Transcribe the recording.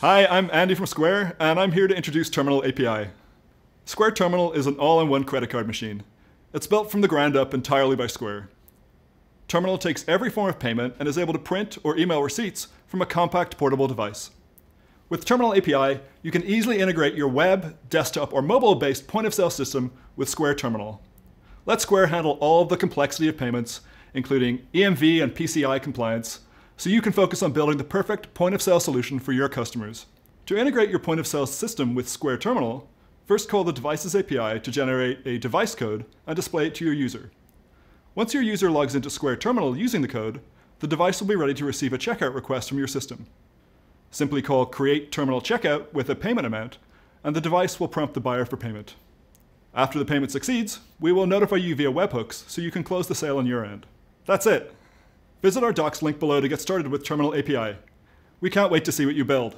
Hi, I'm Andy from Square, and I'm here to introduce Terminal API. Square Terminal is an all-in-one credit card machine. It's built from the ground up entirely by Square. Terminal takes every form of payment and is able to print or email receipts from a compact portable device. With Terminal API, you can easily integrate your web, desktop, or mobile-based point-of-sale system with Square Terminal. Let Square handle all of the complexity of payments, including EMV and PCI compliance, so you can focus on building the perfect point of sale solution for your customers. To integrate your point of sale system with Square Terminal, first call the Devices API to generate a device code and display it to your user. Once your user logs into Square Terminal using the code, the device will be ready to receive a checkout request from your system. Simply call create terminal checkout with a payment amount, and the device will prompt the buyer for payment. After the payment succeeds, we will notify you via webhooks so you can close the sale on your end. That's it. Visit our docs link below to get started with Terminal API. We can't wait to see what you build.